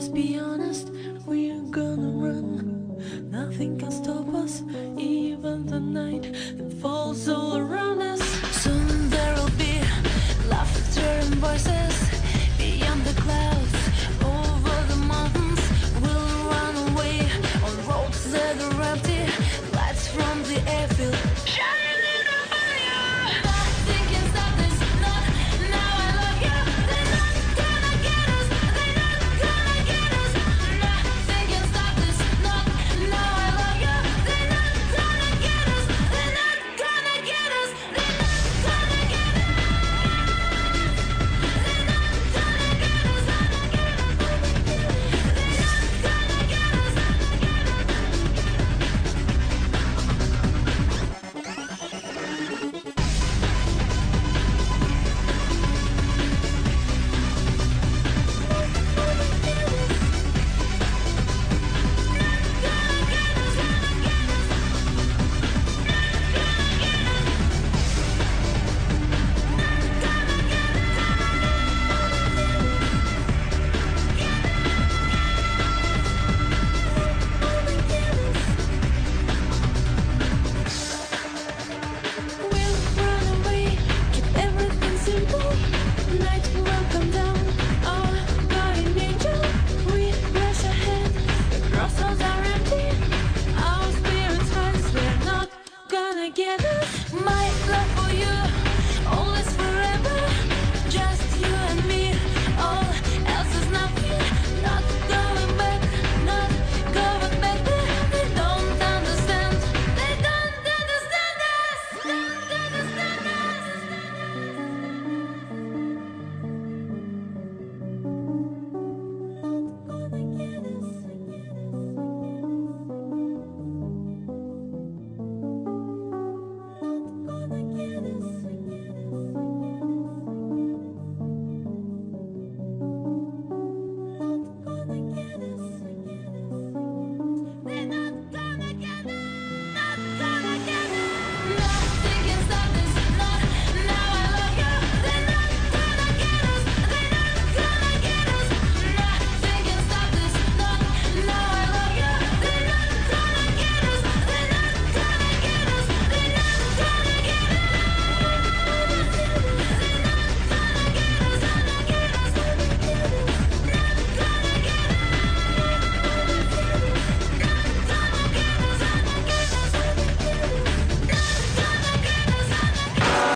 Just be honest, we're gonna run. Nothing can stop us, even the night that falls all around. together.